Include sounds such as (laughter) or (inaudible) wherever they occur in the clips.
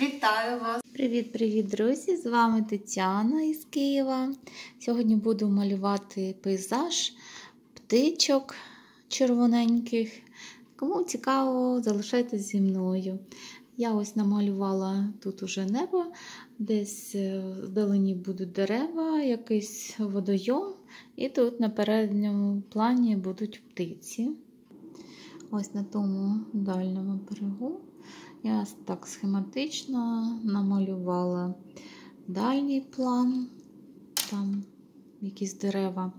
Вітаю вас! Привіт-привіт, друзі! З вами Тетяна із Києва. Сьогодні буду малювати пейзаж птичок червоненьких. Кому цікаво, залишайтесь зі мною. Я ось намалювала тут уже небо, десь вдалині будуть дерева, якийсь водойом, і тут на передньому плані будуть птиці. Ось на тому дальньому берегу. Я так схематично намалювала дальній план, там якісь дерева.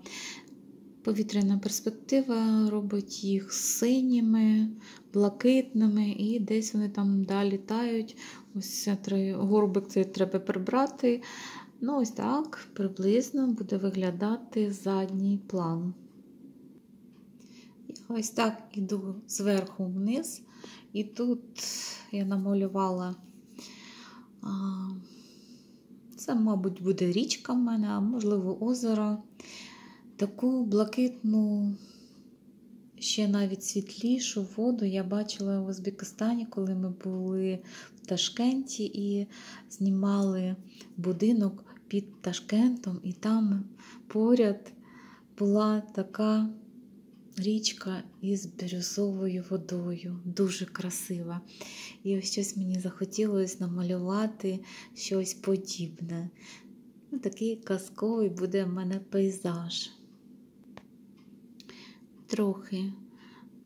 Повітряна перспектива робить їх синіми, блакитними, і десь вони там далі літають. Ось три горбик це треба прибрати. Ну, ось так приблизно буде виглядати задній план. Ось так іду зверху вниз. І тут я намалювала, це, мабуть, буде річка в мене, а можливо, озеро. Таку блакитну, ще навіть світлішу воду я бачила в Узбекистані, коли ми були в Ташкенті і знімали будинок під Ташкентом, і там поряд була така річка із бірюзовою водою, дуже красива. І ось щось мені захотілося намалювати щось подібне. Ну, Такий казковий буде в мене пейзаж. Трохи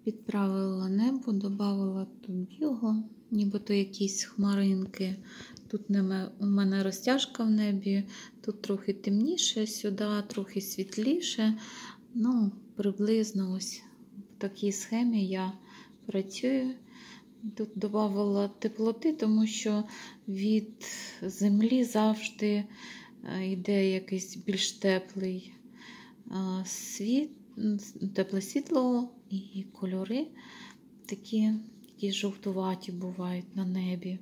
підправила небо, додавала тут білого, нібито якісь хмаринки. Тут у мене розтяжка в небі, тут трохи темніше, сюди, трохи світліше. Ну, приблизно ось в такій схемі я працюю. Тут додавала теплоти, тому що від землі завжди е, йде якийсь більш теплий е, світ, тепле світло і кольори такі, які жовтуваті бувають на небі.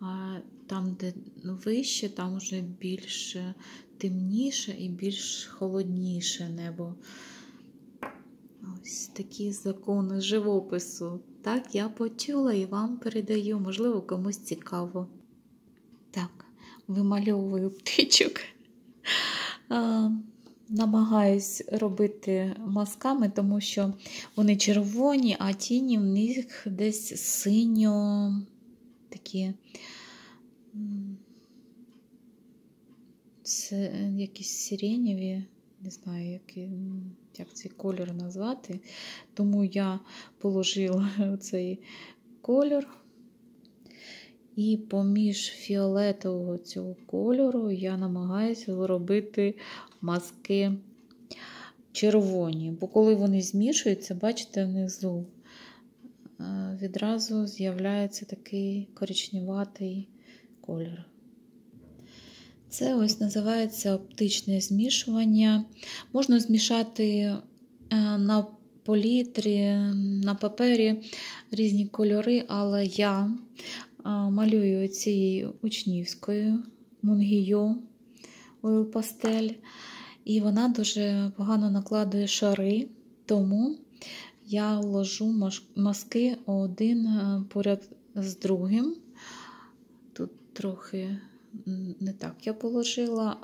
А там, де вище, там вже більш темніше і більш холодніше небо. Ось такі закони живопису. Так, я почула і вам передаю, можливо, комусь цікаво. Так, вимальовую птичок. Намагаюсь робити масками, тому що вони червоні, а тіні в них десь синьо такі це якісь сиренєві, не знаю, як, як цей кольор назвати. Тому я положила (laughs) цей кольор. І поміж фіолетового цього кольору я намагаюся робити маски червоні. Бо коли вони змішуються, бачите, внизу е, відразу з'являється такий коричневатий кольор. Це ось називається оптичне змішування. Можна змішати е, на політрі, на папері різні кольори, але я е, малюю цією учнівською мунгіо ойл пастель, і вона дуже погано накладує шари, тому я вложу маски один е, поряд з другим. Тут трохи не так я положила,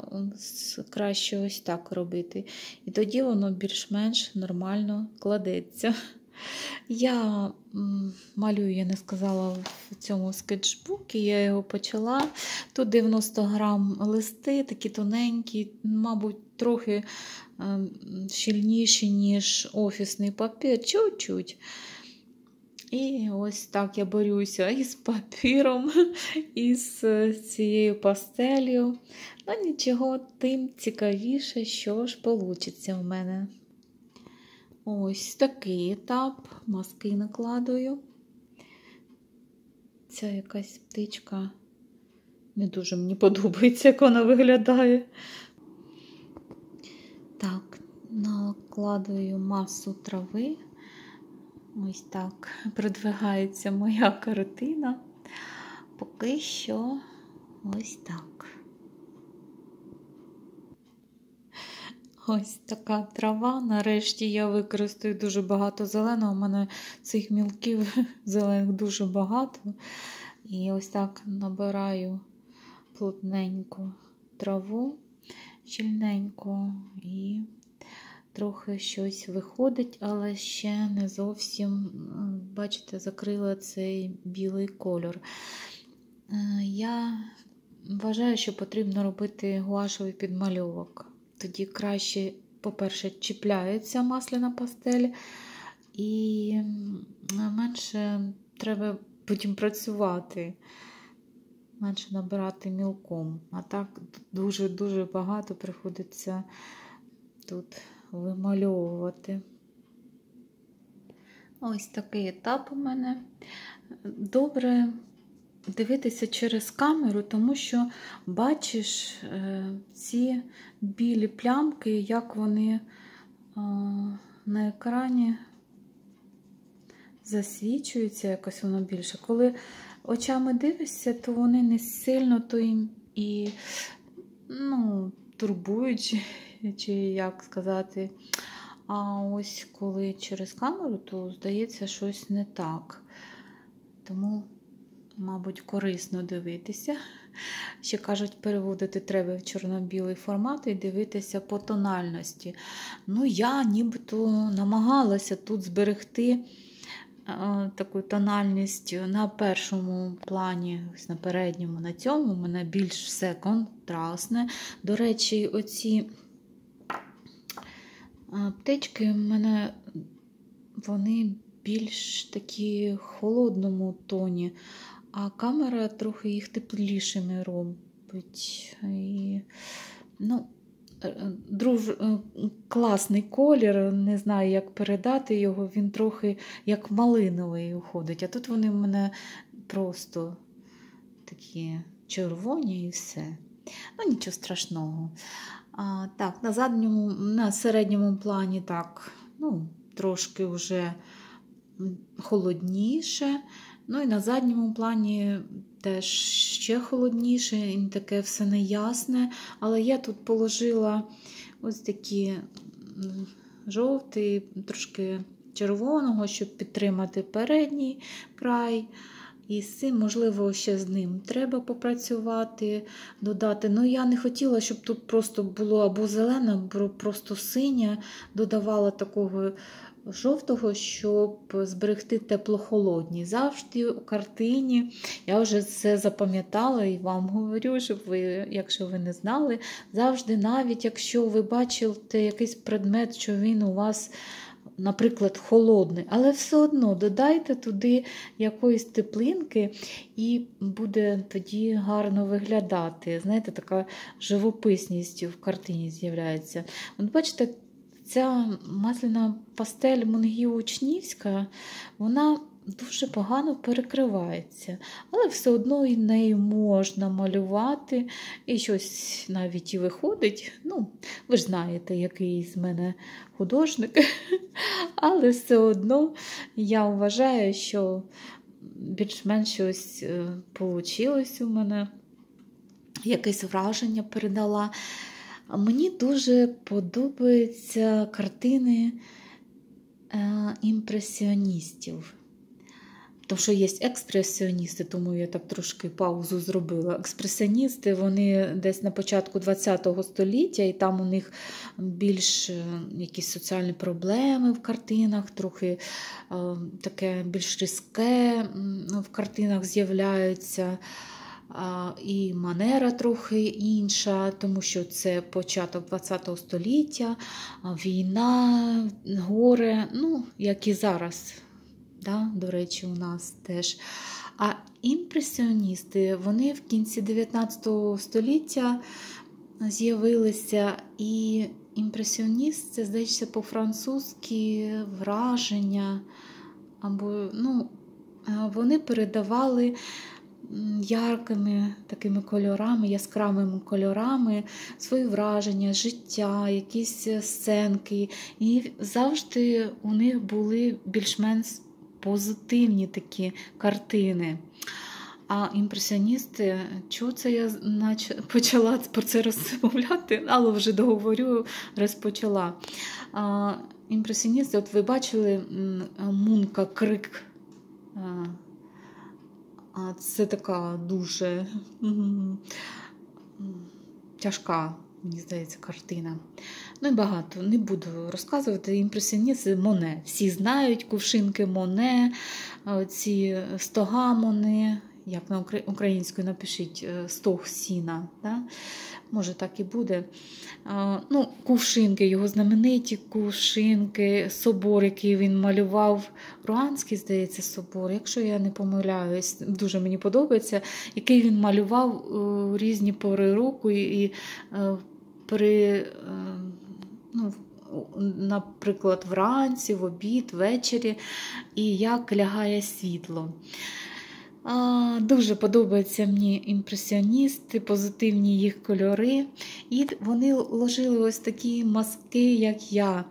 краще ось так робити. І тоді воно більш-менш нормально кладеться. Я малюю, я не сказала в цьому скетчбукі, я його почала. Тут 90 грам листи, такі тоненькі, мабуть, трохи ем, щільніші, ніж офісний папір, чуть-чуть. І ось так я борюся (laughs) із папіром, із цією пастелью. Ну, нічого, тим цікавіше, що ж вийде в мене. Ось такий етап, маски накладую. Ця якась птичка не дуже мені подобається, як вона виглядає. Так, накладую масу трави. Ось так продвигається моя картина. Поки що ось так. Ось така трава. Нарешті я використаю дуже багато зеленого. У мене цих мілків (laughs) зелених дуже багато. І ось так набираю плотненько траву щільненько і трохи щось виходить, але ще не зовсім, бачите, закрила цей білий кольор. Е, я вважаю, що потрібно робити гуашовий підмальовок. Тоді краще, по-перше, чіпляється масляна пастель, і менше треба потім працювати, менше набирати мілком. А так дуже-дуже багато приходиться тут вимальовувати. Ось такий етап у мене. Добре дивитися через камеру, тому що бачиш е, ці білі плямки, як вони е, на екрані засвічуються, якось воно більше. Коли очами дивишся, то вони не сильно то і, і ну, турбують, чи як сказати. А ось коли через камеру, то здається, щось не так. Тому, мабуть, корисно дивитися. Ще кажуть, переводити треба в чорно-білий формат і дивитися по тональності. Ну, я нібито намагалася тут зберегти таку тональність на першому плані, на передньому, на цьому, у мене більш все контрастне. До речі, оці птички в мене вони більш такі холодному тоні, а камера трохи їх теплішими робить. І, ну, друж... Е, класний колір, не знаю, як передати його, він трохи як малиновий уходить. А тут вони в мене просто такі червоні і все. Ну, нічого страшного. А, Так, на задньому, на середньому плані так, ну, трошки вже холодніше. Ну і на задньому плані теж ще холодніше, і таке все неясне. Але я тут положила ось такі жовтий, трошки червоного, щоб підтримати передній край. І з цим, можливо, ще з ним треба попрацювати, додати. Ну, я не хотіла, щоб тут просто було або зелене, або просто синє, додавала такого жовтого, щоб зберегти теплохолодні. Завжди у картині я вже це запам'ятала і вам говорю, щоб ви, якщо ви не знали, завжди, навіть якщо ви бачите якийсь предмет, що він у вас. Наприклад, холодний, але все одно додайте туди якоїсь теплинки, і буде тоді гарно виглядати. Знаєте, така живописність в картині з'являється. От бачите, ця масляна пастель Мунгіо-Учнівська, вона дуже погано перекривається, але все одно і нею можна малювати, і щось навіть і виходить. Ну, Ви ж знаєте, який з мене художник, (laughs) але все одно я вважаю, що більш-менш щось вийшло у мене, якесь враження передала. Мені дуже подобаються картини е, імпресіоністів. Тому що є експресіоністи, тому я так трошки паузу зробила. Експресіоністи вони десь на початку ХХ століття, і там у них більш е, якісь соціальні проблеми в картинах, трохи е, таке більш різке в картинах з'являються і манера трохи інша, тому що це початок ХХ століття, війна, горе, ну, як і зараз, да, до речі, у нас теж. А імпресіоністи вони в кінці 19 століття з'явилися, і імпресіоніст це, здається, по-французьки враження, або ну, вони передавали яркими такими кольорами, яскравими кольорами, свої враження, життя, якісь сценки. І завжди у них були більш-менш позитивні такі картини. А імпресіоністи, чого це я почала про це розмовляти, але вже договорю, розпочала. А, Імпресіоністи, от ви бачили Мунка крик А це така дуже тяжка, мені здається, картина. Ну і багато не буду розказувати. імпресіоніст Моне. Всі знають кувшинки Моне, ці стога Моне, як на українською напишіть е, стог сіна. Да? Може, так і буде. Ну, Кувшинки, його знамениті кувшинки, собор, який він малював, Руанський, здається, собор, якщо я не помиляюсь, дуже мені подобається, який він малював у різні пори року і е, при, е, ну, наприклад, вранці, в обід, ввечері, і як лягає світло. Дуже подобаються мені імпресіоністи, позитивні їх кольори. І вони ложили ось такі мазки, як я.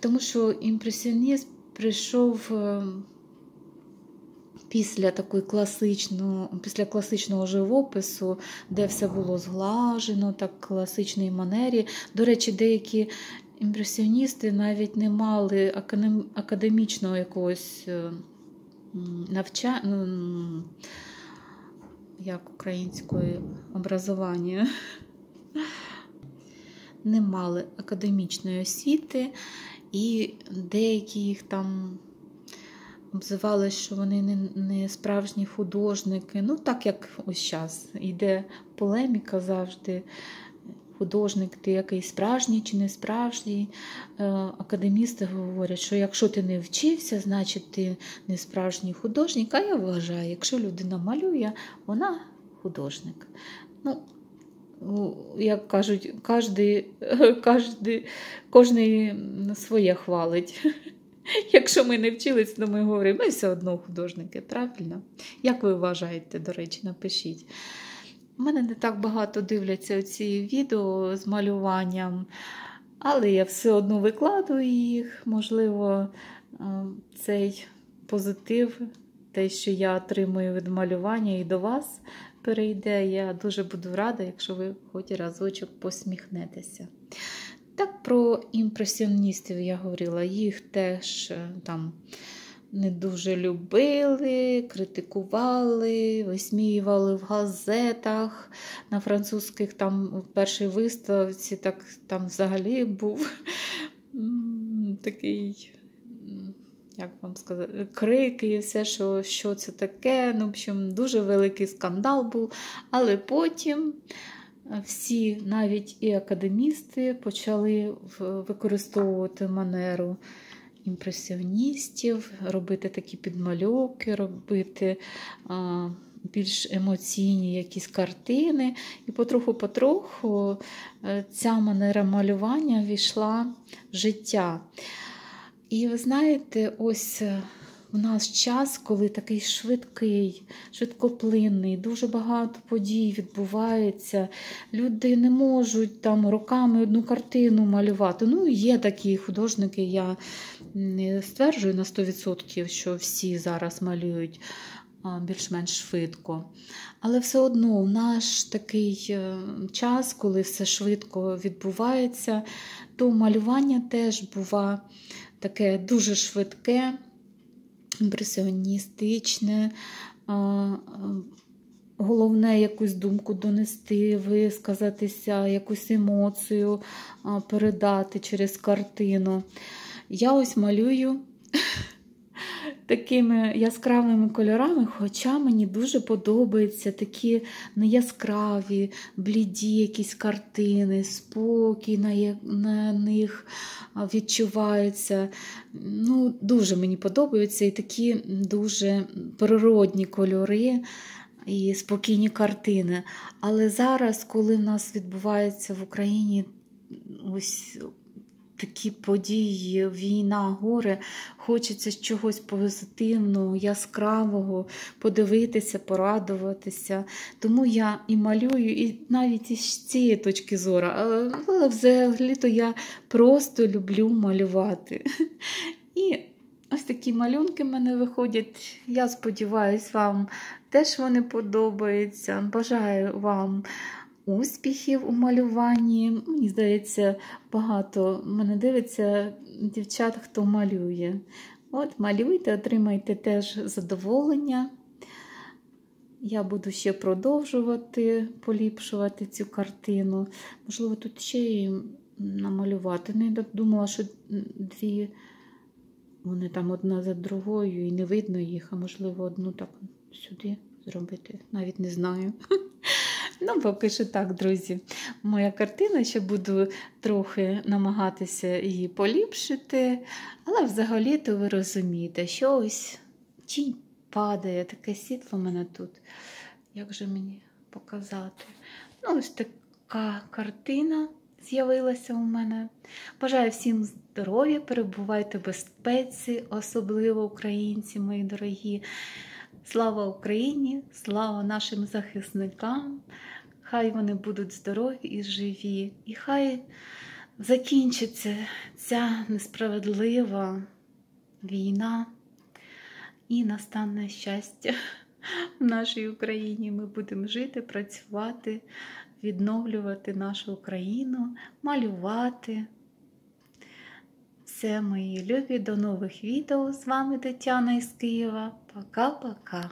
Тому що імпресіонізм прийшов е, після такої класичного, після класичного живопису, де все було зглажено, так класичній манері. До речі, деякі імпресіоністи навіть не мали академічного якогось. Навча... Ну, як української образування. Не мали академічної освіти, і деякі їх там обзивали, що вони не не справжні художники. Ну, так як ось зараз йде полеміка завжди художник, ти який справжній чи не справжній. Е, академісти говорять, що якщо ти не вчився, значить ти не справжній художник. А я вважаю, якщо людина малює, вона художник. Ну, як кажуть, кожний, (laughs) кожний, кожний своє хвалить. (laughs) Якщо ми не вчились, то ми говоримо, ми все одно художники, правильно? Як ви вважаєте, до речі, напишіть. Мене не так багато дивляться ці відео з малюванням, але я все одно викладую їх. Можливо, е, цей позитив, те, що я отримую від малювання і до вас перейде. Я дуже буду рада, якщо ви хоч разочок посміхнетеся. Так, про імпресіоністів я говорила, їх теж е, там не дуже любили, критикували, висміювали в газетах. На французьких там в першій виставці так там взагалі був такий. Як вам сказати, крики і все, що що це таке. Ну, в общем, дуже великий скандал був. Але потім всі, навіть і академісти, почали використовувати манеру імпресіоністів, робити такі підмальовки, робити а, більш емоційні якісь картини. І потроху-потроху е, ця манера малювання війшла в життя. І ви знаєте, ось. Е, у нас час, коли такий швидкий, швидкоплинний, дуже багато подій відбувається. Люди не можуть там роками одну картину малювати. Ну, є такі художники, я не стверджую на 100%, що всі зараз малюють більш-менш швидко. Але все одно у наш такий е, час, коли все швидко відбувається, то малювання теж бува таке дуже швидке імпресіоністичне, головне якусь думку донести, висказатися, якусь емоцію передати через картину. Я ось малюю (laughs) такими яскравими кольорами, хоча мені дуже подобаються такі неяскраві, бліді якісь картини, спокій на на них відчувається. Ну, Дуже мені подобаються і такі дуже природні кольори. І спокійні картини. Але зараз, коли в нас відбувається в Україні ось такі події, війна, горе, хочеться чогось позитивного, яскравого, подивитися, порадуватися. Тому я і малюю, і навіть із цієї точки зору. Але взагалі-то я просто люблю малювати. (laughs) І ось такі малюнки в мене виходять. Я сподіваюся, вам теж вони подобаються. Бажаю вам успіхів у малюванні. Мені здається, багато мене дивиться дівчат, хто малює. От, малюйте, отримайте теж задоволення. я буду ще продовжувати поліпшувати цю картину. Можливо, тут ще і намалювати. Не думала, що дві вони там одна за другою і не видно їх, а можливо, одну так сюди зробити. Навіть не знаю. (laughs) Ну, поки що так, друзі. Моя картина, ще буду трохи намагатися її поліпшити, але взагалі-то ви розумієте, що ось тінь падає, таке світло в мене тут. Як же мені показати? Ну, ось така картина з'явилася у мене. Бажаю всім здоров'я, перебувайте в безпеці, особливо українці, мої дорогі. Слава Україні, слава нашим захисникам! Хай вони будуть здорові і живі, і хай закінчиться ця несправедлива війна і настане щастя в нашій Україні. Ми будемо жити, працювати, відновлювати нашу Україну, малювати. Все, мої любі, до нових відео. З вами Тетяна із Києва. Пока-пока.